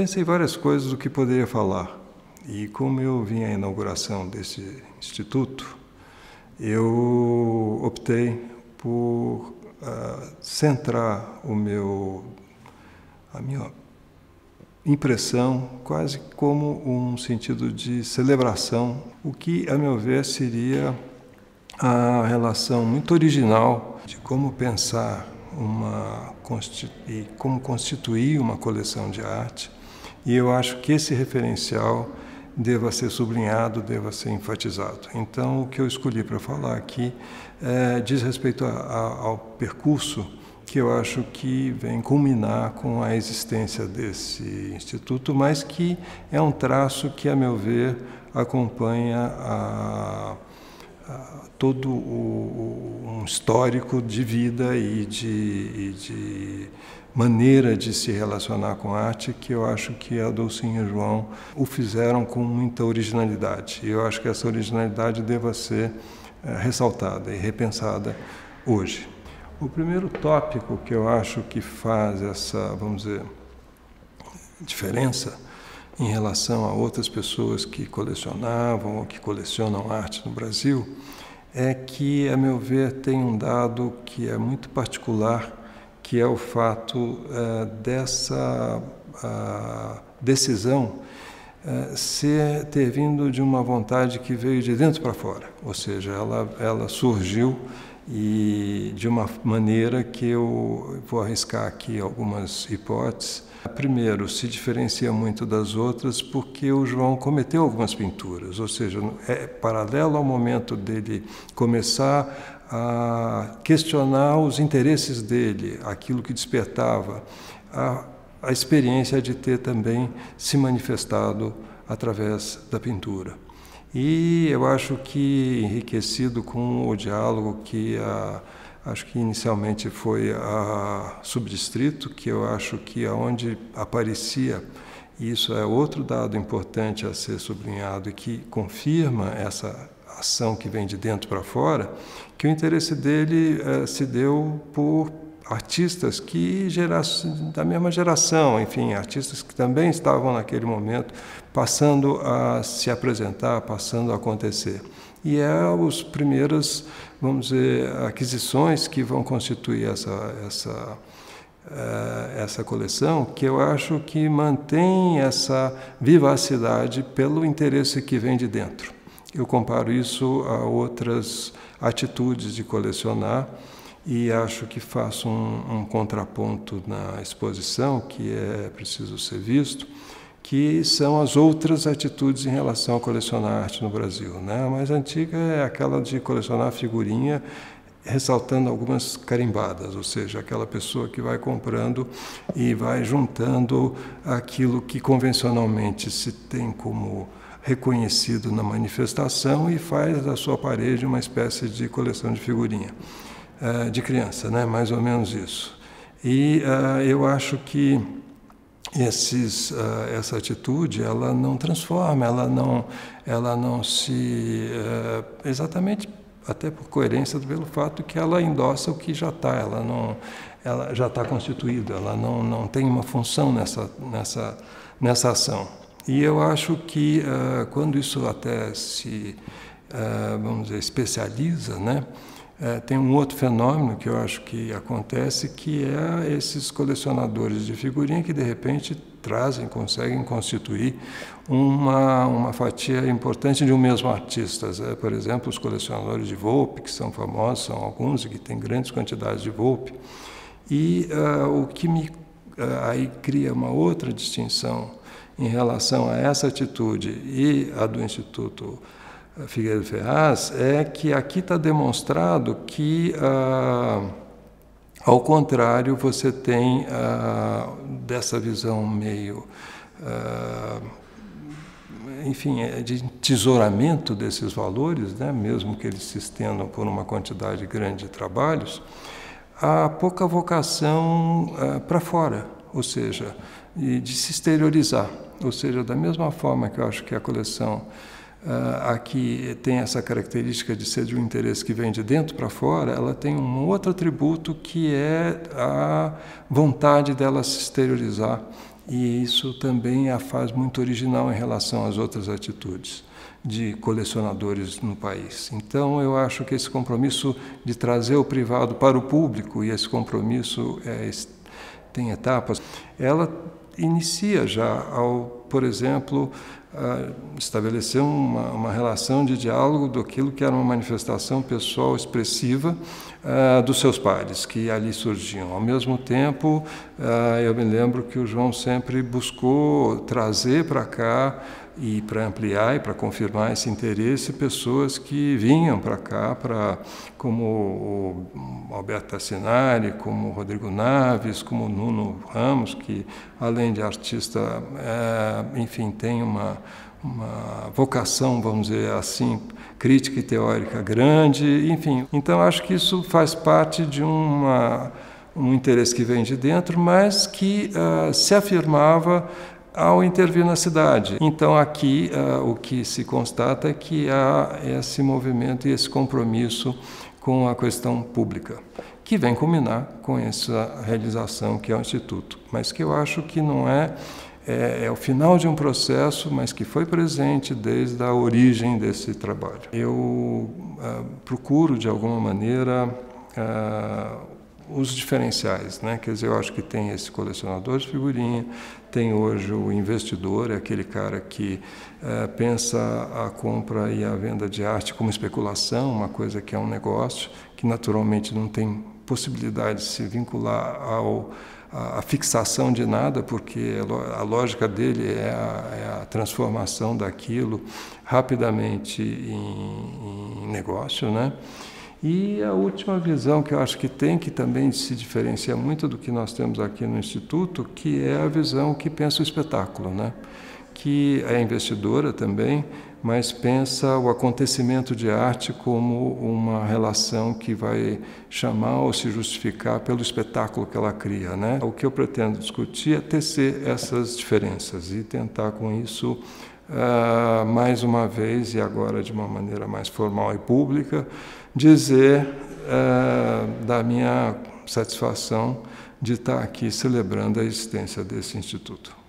pensei várias coisas do que poderia falar. E como eu vim à inauguração desse instituto, eu optei por uh, centrar o meu, a minha impressão quase como um sentido de celebração, o que, a meu ver, seria a relação muito original de como pensar uma e como constituir uma coleção de arte. E eu acho que esse referencial deva ser sublinhado, deva ser enfatizado. Então, o que eu escolhi para falar aqui é, diz respeito a, a, ao percurso que eu acho que vem culminar com a existência desse instituto, mas que é um traço que, a meu ver, acompanha a, a todo o, um histórico de vida e de, e de, maneira de se relacionar com arte que eu acho que a Dulcinha e João o fizeram com muita originalidade. E eu acho que essa originalidade deva ser é, ressaltada e repensada hoje. O primeiro tópico que eu acho que faz essa, vamos dizer, diferença em relação a outras pessoas que colecionavam ou que colecionam arte no Brasil é que, a meu ver, tem um dado que é muito particular, que é o fato uh, dessa uh, decisão uh, ser, ter vindo de uma vontade que veio de dentro para fora, ou seja, ela, ela surgiu e de uma maneira que eu vou arriscar aqui algumas hipóteses. Primeiro, se diferencia muito das outras porque o João cometeu algumas pinturas, ou seja, é paralelo ao momento dele começar a questionar os interesses dele, aquilo que despertava, a, a experiência de ter também se manifestado através da pintura. E eu acho que enriquecido com o diálogo que a, acho que inicialmente foi a subdistrito, que eu acho que aonde aparecia isso é outro dado importante a ser sublinhado e que confirma essa ação que vem de dentro para fora, que o interesse dele eh, se deu por artistas que da mesma geração, enfim, artistas que também estavam naquele momento passando a se apresentar, passando a acontecer. E é os primeiras, vamos dizer, aquisições que vão constituir essa essa uh, essa coleção, que eu acho que mantém essa vivacidade pelo interesse que vem de dentro. Eu comparo isso a outras atitudes de colecionar e acho que faço um, um, contraponto na exposição que é preciso ser visto, que são as outras atitudes em relação a colecionar arte no Brasil. Né? A mais antiga é aquela de colecionar figurinha, ressaltando algumas carimbadas, ou seja, aquela pessoa que vai comprando e vai juntando aquilo que convencionalmente se tem como reconhecido na manifestação e faz da sua parede uma espécie de coleção de figurinha. Eh, de criança, né? mais ou menos isso. E uh, eu acho que esses, uh, essa atitude ela não transforma, ela não, ela não se. exatamente até por coerência pelo fato que ela endossa o que já está, ela não ela já está constituída, ela não, não tem uma função nessa, nessa, nessa ação. E eu acho que uh, quando isso até se, uh, vamos dizer, especializa, né, é, tem um outro fenômeno que eu acho que acontece, que é esses colecionadores de figurinha que de repente trazem, conseguem constituir uma, uma fatia importante de um mesmo artista. É, por exemplo, os colecionadores de Volpe, que são famosos, são alguns que têm grandes quantidades de Volpe. E uh, o que me uh, aí cria uma outra distinção em relação a essa atitude e a do Instituto Figueiredo Ferraz é que aqui está demonstrado que, ah, ao contrário, você tem ah, dessa visão meio, ah, enfim, é de tesouramento desses valores, né, mesmo que eles se estendam por uma quantidade grande de trabalhos, há pouca vocação ah, para fora, ou seja, de se exteriorizar. Ou seja, da mesma forma que eu acho que a coleção Uh, aqui tem essa característica de ser de um interesse que vem de dentro para fora, ela tem um outro atributo que é a vontade dela se exteriorizar E isso também a faz muito original em relação às outras atitudes de colecionadores no país. Então, eu acho que esse compromisso de trazer o privado para o público, e esse compromisso é, tem etapas, ela inicia já ao, por exemplo, estabelecer uma, uma, relação de diálogo daquilo que era uma manifestação pessoal expressiva uh, dos seus pares que ali surgiam. Ao mesmo tempo, uh, eu me lembro que o João sempre buscou trazer para cá e para ampliar e para confirmar esse interesse pessoas que vinham para cá para como o Alberto Tassinari, como o Rodrigo Naves, como o Nuno Ramos que além de artista, é, enfim, tem uma uma vocação, vamos dizer assim, crítica e teórica grande, enfim. Então acho que isso faz parte de uma um interesse que vem de dentro, mas que uh, se afirmava ao intervir na cidade. Então, aqui, uh, o que se constata é que há esse movimento e esse compromisso com a questão pública, que vem culminar com essa realização que é o Instituto, mas que eu acho que não é, é, é o final de um processo, mas que foi presente desde a origem desse trabalho. Eu uh, procuro, de alguma maneira, uh, os diferenciais, né? Quer dizer, eu acho que tem esse colecionador de figurinha, tem hoje o investidor, é aquele cara que é, pensa a compra e a venda de arte como especulação, uma coisa que é um negócio, que naturalmente não tem possibilidade de se vincular ao a, fixação de nada, porque a lógica dele é a, é a transformação daquilo rapidamente em, em negócio, né? E a última visão que eu acho que tem, que também se diferencia muito do que nós temos aqui no Instituto, que é a visão que pensa o espetáculo, né? Que é investidora também, mas pensa o acontecimento de arte como uma relação que vai chamar ou se justificar pelo espetáculo que ela cria. Né? O que eu pretendo discutir é tecer essas diferenças e tentar com isso, uh, mais uma vez, e agora de uma maneira mais formal e pública, dizer uh, da minha satisfação de estar aqui celebrando a existência desse instituto.